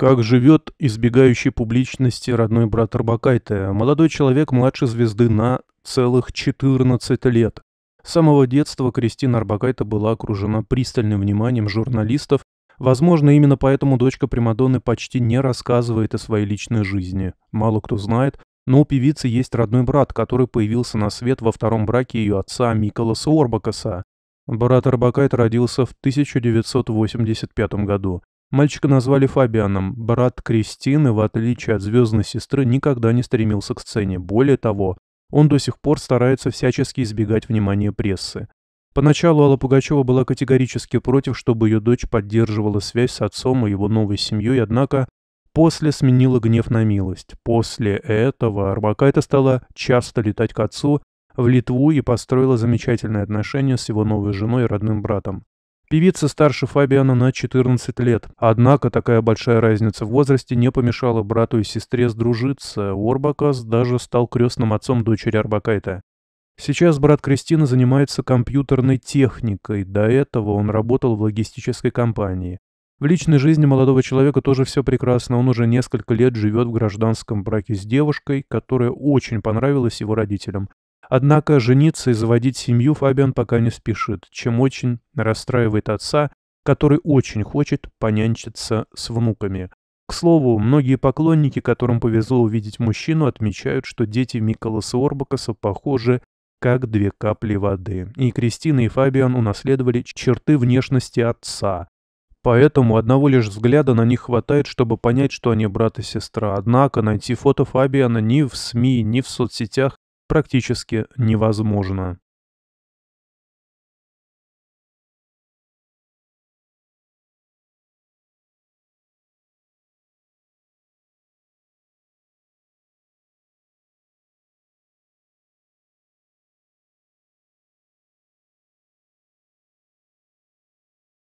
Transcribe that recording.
Как живет избегающий публичности родной брат Арбакайте, молодой человек младше звезды на целых 14 лет. С самого детства Кристина Арбакайте была окружена пристальным вниманием журналистов, возможно, именно поэтому дочка Примадонны почти не рассказывает о своей личной жизни. Мало кто знает, но у певицы есть родной брат, который появился на свет во втором браке ее отца Миколаса Орбакаса. Брат Арбакайт родился в 1985 году. Мальчика назвали Фабианом. Брат Кристины, в отличие от звездной сестры, никогда не стремился к сцене. Более того, он до сих пор старается всячески избегать внимания прессы. Поначалу Алла Пугачева была категорически против, чтобы ее дочь поддерживала связь с отцом и его новой семьей, однако после сменила гнев на милость. После этого Арбакайта стала часто летать к отцу в Литву и построила замечательные отношения с его новой женой и родным братом. Певица старше Фабиана на 14 лет. Однако такая большая разница в возрасте не помешала брату и сестре сдружиться. Орбакас даже стал крестным отцом дочери Арбакайта. Сейчас брат Кристины занимается компьютерной техникой. До этого он работал в логистической компании. В личной жизни молодого человека тоже все прекрасно. Он уже несколько лет живет в гражданском браке с девушкой, которая очень понравилась его родителям. Однако жениться и заводить семью Фабиан пока не спешит, чем очень расстраивает отца, который очень хочет понянчиться с внуками. К слову, многие поклонники, которым повезло увидеть мужчину, отмечают, что дети Миколаса Орбакаса похожи как две капли воды. И Кристина и Фабиан унаследовали черты внешности отца. Поэтому одного лишь взгляда на них хватает, чтобы понять, что они брат и сестра. Однако найти фото Фабиана ни в СМИ, ни в соцсетях практически невозможно.